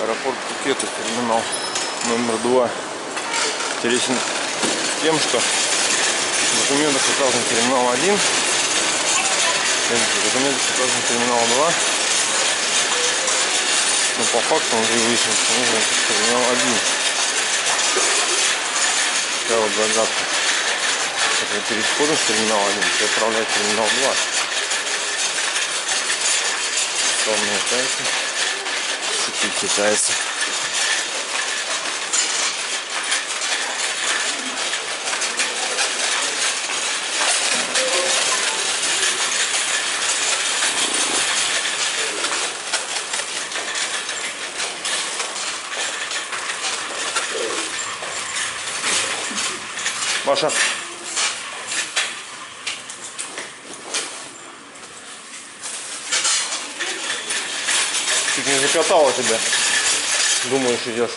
Аэропорт Пукета, терминал номер два. Интересен тем, что в документах указан терминал 1, в документах указан терминал 2, но по факту он выяснил, что нужно терминал 1. Такая вот загадка. Если переходим в терминал 1, то отправляет терминал 2. Славные китайцы. Такие китайцы. Маша. Чуть не закатала тебя. Думаешь, идешь.